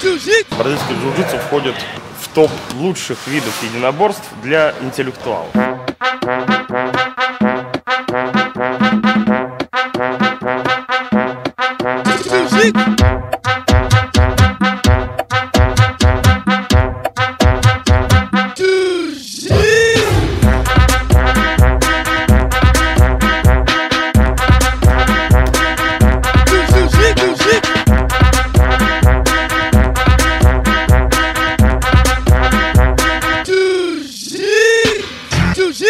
Бразильский джиу-джитсу входит в топ лучших видов единоборств для интеллектуалов. Джиу-джитсу!